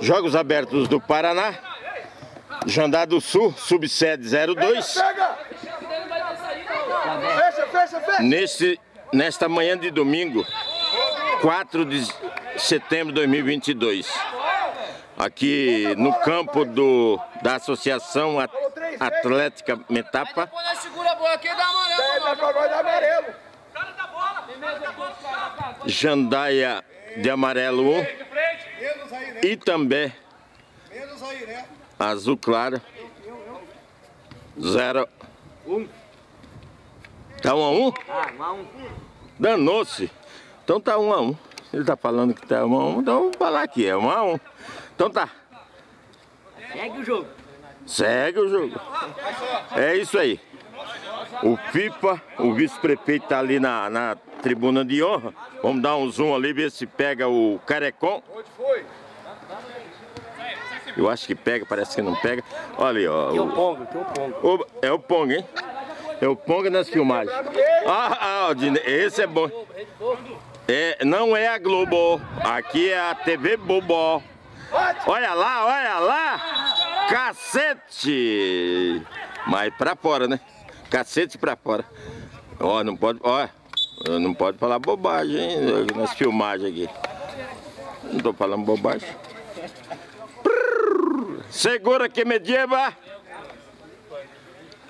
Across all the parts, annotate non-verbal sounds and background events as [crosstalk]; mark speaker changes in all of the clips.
Speaker 1: Jogos Abertos do Paraná. Jandar do Sul, subsede 02.
Speaker 2: Fecha, fecha, fecha.
Speaker 1: Neste, nesta manhã de domingo, 4 de setembro de 2022. Aqui no campo do, da Associação At- Atlética Metapa. Jandaia de amarelo 1 Também
Speaker 2: Menos aí, né?
Speaker 1: azul claro 0 Tá 1 a 1?
Speaker 3: Ah, um a um.
Speaker 1: Danou-se. Então tá 1 a 1. Ele tá falando que tá 1 a 1, então vamos falar aqui, é 1 a 1. Então tá,
Speaker 3: Segue o jogo.
Speaker 1: segue o jogo. É isso aí. O Pipa, o vice-prefeito tá ali na, na tribuna de honra. Vamos dar um zoom ali, ver se pega o Carecon.
Speaker 2: Onde foi?
Speaker 1: Eu acho que pega, parece que não pega. Olha ali, ó. o-
Speaker 3: Pongo, que eu pongo.
Speaker 1: O- é o Pong, hein? É o Pong nas filmagens. Ah, ah, esse é bom. É, não é a Globo, aqui é a TV Bobo. Olha lá, olha lá! Cacete! Mas pra fora, né? Cacete pra fora. Ó, não pode, ó, não pode falar bobagem, hein? Nas filmagens aqui. Não tô falando bobagem. Segura que medieva.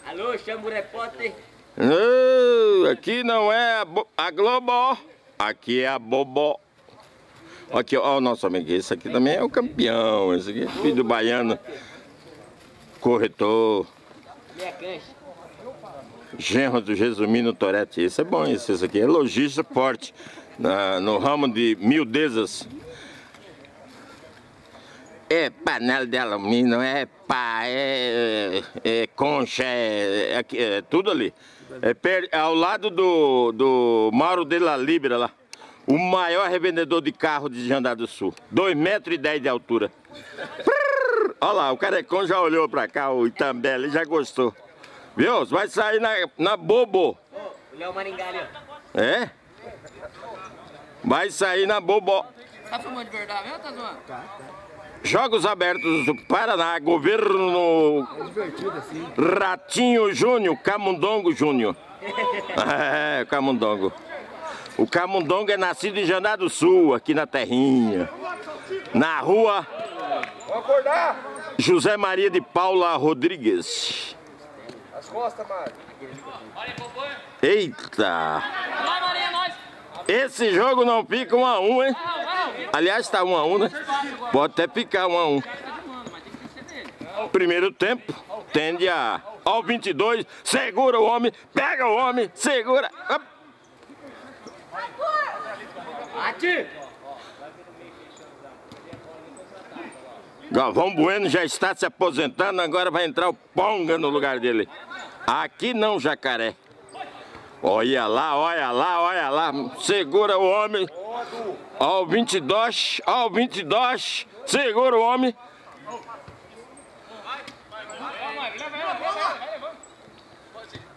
Speaker 3: Alô, chama o repórter.
Speaker 1: Não, aqui não é a, a Globo, aqui é a Bobo. Aqui, ó, o nosso amigo, esse aqui também é o campeão, esse aqui é filho do baiano, corretor, genro do Jesuíno Toretti. Esse é bom, esse, esse aqui é lojista forte, na- no ramo de miudezas. É panela de alumínio, é pá, é, é concha, é, é é tudo ali. É, per- é ao lado do, do Mauro de la Libra lá. O maior revendedor de carro de Jandar do Sul. 2,10 metros e dez de altura. Prrr! Olha lá, o Carecon já olhou pra cá, o Itambé, ele já gostou. Viu? Vai sair na, na Bobo.
Speaker 3: O Léo Maringá ali, ó.
Speaker 1: É? Vai sair na Bobo.
Speaker 3: Tá filmando de verdade mesmo ou tá zoando?
Speaker 1: Jogos Abertos do Paraná, governo Ratinho Júnior, Camundongo Júnior. [laughs] É, Camundongo. O Camundongo é nascido em Jandar do Sul, aqui na Terrinha. Na rua. José Maria de Paula Rodrigues.
Speaker 2: As costas, Mário.
Speaker 1: Eita! Esse jogo não fica um a um, hein? Aliás, tá um a um, né? Pode até ficar um a um. Primeiro tempo, tende a... Ao 22, segura o homem, pega o homem, segura... Op.
Speaker 3: Bate.
Speaker 1: Galvão Bueno já está se aposentando, agora vai entrar o Ponga no lugar dele. Aqui não, Jacaré. Olha lá, olha lá, olha lá. Segura o homem. Ó o 22, ó o 22. Segura o homem.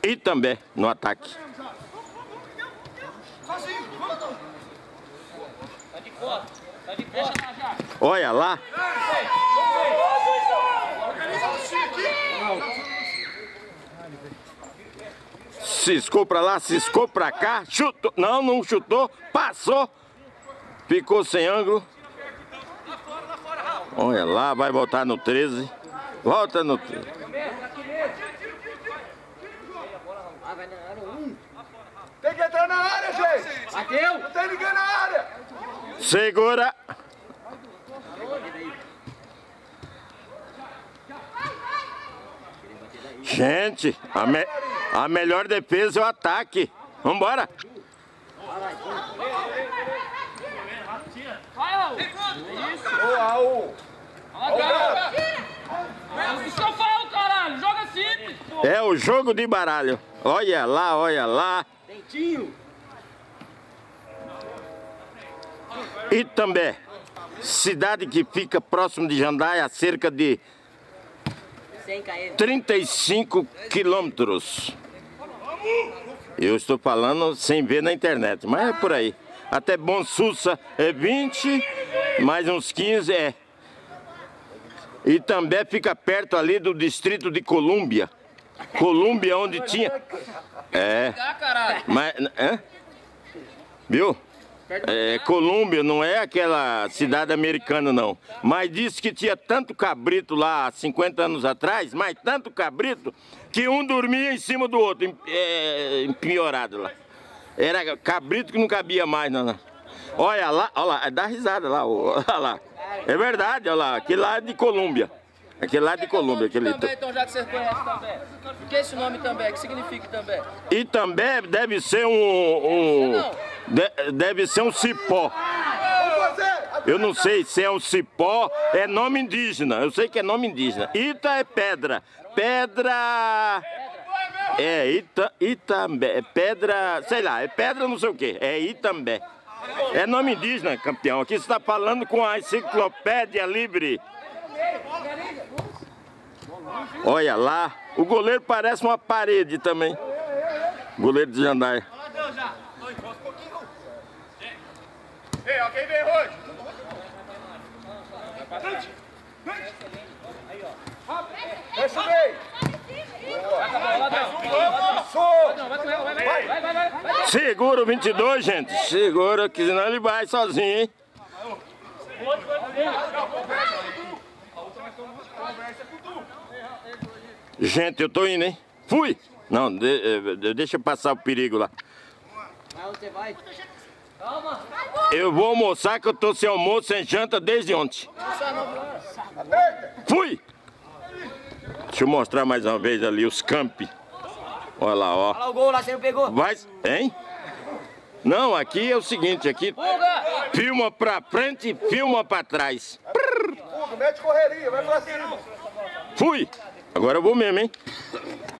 Speaker 1: E também no ataque. Olha lá. Ciscou pra lá, ciscou pra cá, chutou. Não, não chutou, passou. Ficou sem ângulo. Olha lá, vai voltar no 13. Volta no 13.
Speaker 2: Tem que entrar na área, gente.
Speaker 3: Bateu.
Speaker 2: Não tem ninguém na área.
Speaker 1: Segura. Gente, a, me- a melhor defesa é o ataque. Vambora. É o jogo de baralho. Olha lá, olha lá. E também, cidade que fica próximo de Jandaia, a cerca de
Speaker 3: 100 km.
Speaker 1: 35 quilômetros. Eu estou falando sem ver na internet, mas é por aí. Até Bom Sussa é 20 Mais uns 15, é. E também fica perto ali do distrito de Colômbia. Colômbia, onde tinha. É. Mas. Hã? Viu? É, Colômbia não é aquela cidade americana, não. Mas disse que tinha tanto cabrito lá 50 anos atrás, mas tanto cabrito, que um dormia em cima do outro, é, empenhorado lá. Era cabrito que não cabia mais, não. não. Olha lá, olha lá, dá risada lá, [laughs] olha lá. É verdade, olha lá, aquele lá é de Colômbia. Aquele lá é de Colômbia, aquele.
Speaker 4: Também, então, já que você conhece também. O que é esse nome também? O que significa também?
Speaker 1: E também deve ser um. um de- deve ser um cipó. Eu não sei se é um cipó, é nome indígena. Eu sei que é nome indígena. Ita é pedra. Pedra. É, Ita, Itambé. É pedra. Sei lá, é pedra não sei o que. É Itambé. É nome indígena, campeão. Aqui você está falando com a enciclopédia livre. Olha lá. O goleiro parece uma parede também. Goleiro de jandaia.
Speaker 2: Ó, quem vem hoje? Deixa bem!
Speaker 1: Segura o 22, gente. Segura, que senão ele vai sozinho, hein? Gente, eu tô indo, hein? Fui! Não, de- eh, deixa eu passar o perigo lá.
Speaker 3: Vai, você vai.
Speaker 1: Eu vou almoçar que eu tô sem almoço, sem janta desde ontem. Fui! Deixa eu mostrar mais uma vez ali os campi. Olha lá, ó.
Speaker 3: Olha lá o gol lá, você não pegou.
Speaker 1: Vai, hein? Não, aqui é o seguinte, aqui filma pra frente, filma pra trás.
Speaker 2: Hugo, mete correria, vai pra cima!
Speaker 1: Fui! Agora eu vou mesmo, hein?